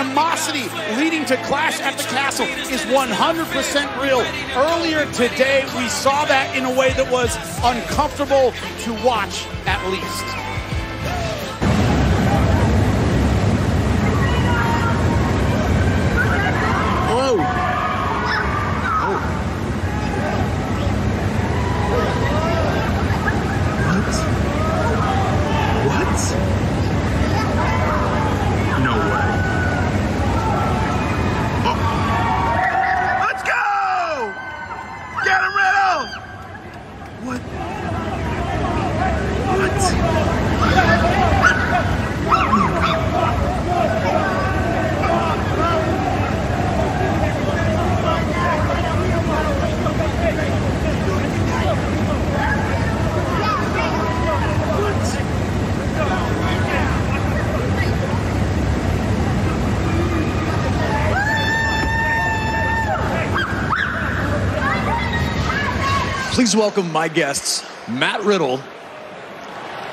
animosity leading to Clash at the Castle is 100% real. Earlier today, we saw that in a way that was uncomfortable to watch, at least. No way. Oh. Let's go! Get him, Riddle! What? Please welcome my guests, Matt Riddle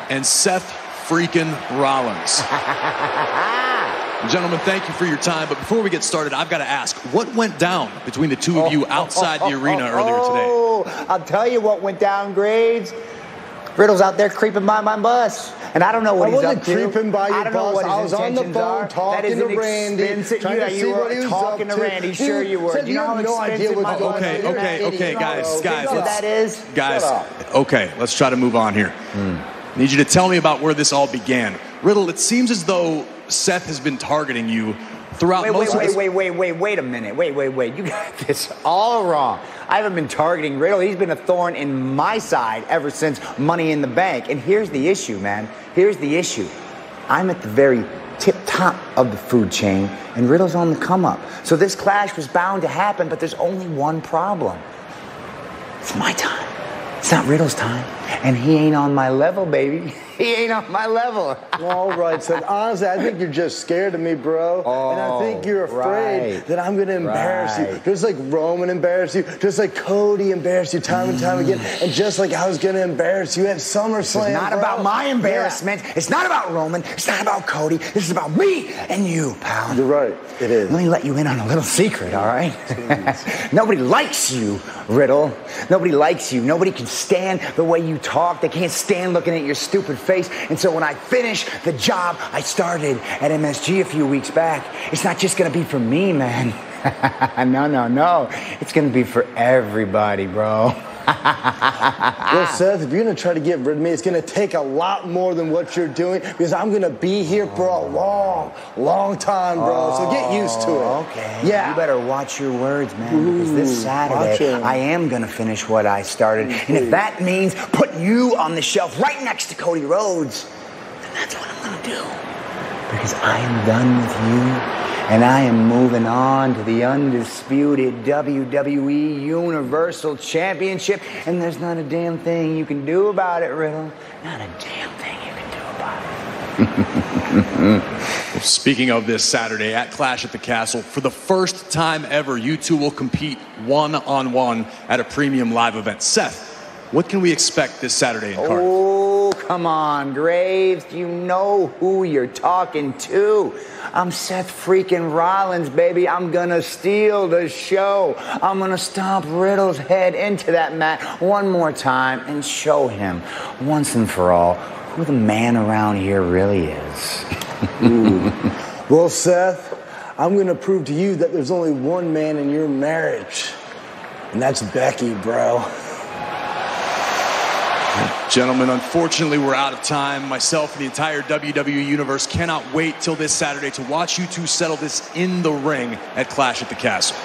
and Seth freaking Rollins. Gentlemen, thank you for your time. But before we get started, I've got to ask what went down between the two of you outside the arena earlier today? Oh, I'll tell you what went down, Graves. Riddle's out there creeping by my bus, and I don't know what I he's wasn't up to. creeping by your I don't know what his I was on the intentions phone are. talking to Randy, expensive- trying yeah, to you see were what he was talking up to to. Randy. Sure, you were. said Do you know you how have no idea what's my going on. Okay, okay, okay, guys, guys, what that is? Guys, okay, let's try to move on here. Need you to tell me about where this all began. Riddle, it seems as though Seth has been targeting you throughout Wait, most wait, of wait, wait, wait, wait, wait a minute. Wait, wait, wait. You got this all wrong. I haven't been targeting Riddle. He's been a thorn in my side ever since Money in the Bank. And here's the issue, man. Here's the issue. I'm at the very tip top of the food chain, and Riddle's on the come up. So this clash was bound to happen, but there's only one problem. It's my time. It's not Riddle's time. And he ain't on my level, baby. He ain't on my level. All right, so honestly, I think you're just scared of me, bro. Oh, and I think you're Oh, afraid right. that I'm gonna embarrass you. Just like Roman embarrassed you, just like Cody embarrassed you time and time again, and just like I was gonna embarrass you at SummerSlam. It's not bro. about my Yeah. embarrassment. It's not about Roman. It's not about Cody. This is about me and you, pal. You're right. It is. Let me let you in on a little secret, all right? Nobody likes you, Riddle. Nobody likes you. Nobody can stand the way you talk. They can't stand looking at your stupid face. And so when I finish the job I started at MSG a few weeks back, it's not just gonna be for me, man. no, no, no. It's gonna be for everybody, bro. Well, Seth, if you're gonna try to get rid of me, it's gonna take a lot more than what you're doing because I'm gonna be here for a long, long time, bro. so get used to it. Oh, Okay. Yeah. You better watch your words, man, because this Ooh, Saturday. I am gonna finish what I started. And if that means putting you on the shelf right next to Cody Rhodes, then that's what I'm gonna do. Because I am done with you. And I am moving on to the undisputed WWE Universal Championship. And there's not a damn thing you can do about it, Riddle. Not a damn thing you can do about it. Speaking of this Saturday at Clash at the Castle, for the first time ever, you two will compete one on one at a premium live event. Seth, what can we expect this Saturday in Cardiff? Oh, come on, Graves. You know who you're talking to. I'm Seth freaking Rollins, baby. I'm gonna steal the show. I'm gonna stomp Riddle's head into that mat one more time and show him once and for all who the man around here really is. Well, Seth, I'm gonna prove to you that there's only one man in your marriage, and that's Becky, bro. Gentlemen, unfortunately, we're out of time. Myself and the entire WWE Universe cannot wait till this Saturday to watch you two settle this in the ring at Clash at the Castle.